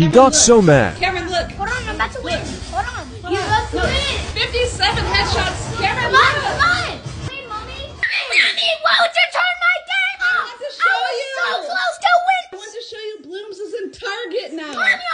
He Cameron, got look. so mad. Cameron, look. Hold on, I'm about to win. Hold on. Hold You're about to win. 57 headshots. Cameron, look. Look. look. Hey, mommy. Mommy, why would you turn my game off? I, want to show I'm you. so close to win. I want to show you Blooms is in Target now. Mommy,